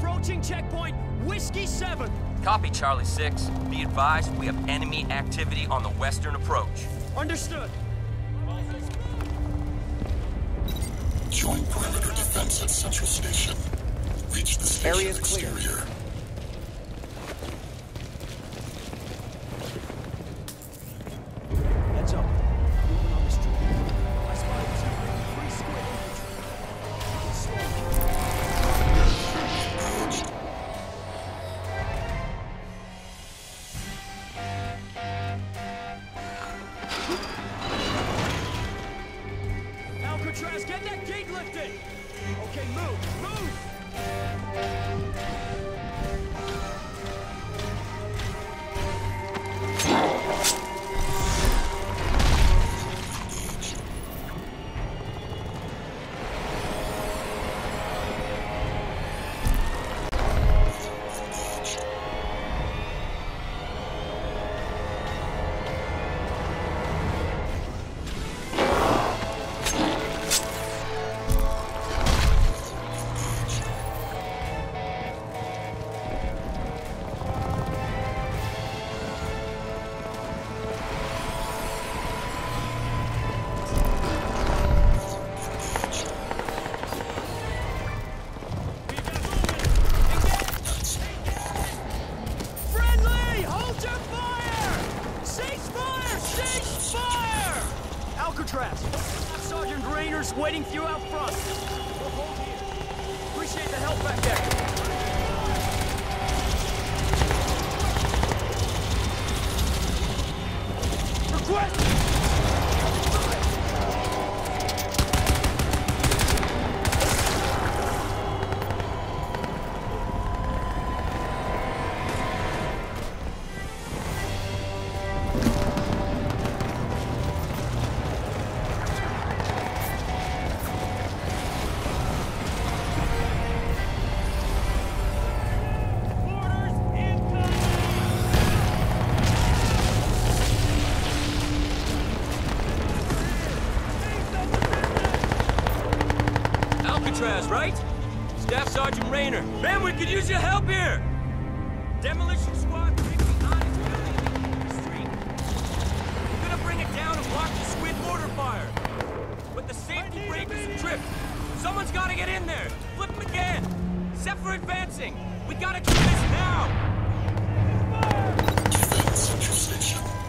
Approaching checkpoint Whiskey 7. Copy, Charlie 6. Be advised, we have enemy activity on the western approach. Understood. Join perimeter defense at Central Station. Reach the station Area's exterior. Heads move, move! Rainer's waiting for you out front. We'll hold here. Appreciate the help back there. Alcatraz, right? Staff Sergeant Rayner. Man, we could use your help here! Demolition squad creeping on its building in the street. We're gonna bring it down and block the squid mortar fire. But the safety break is tripped. Someone's gotta get in there. Flip again. Set for advancing. We gotta do this now! Defend Central Station.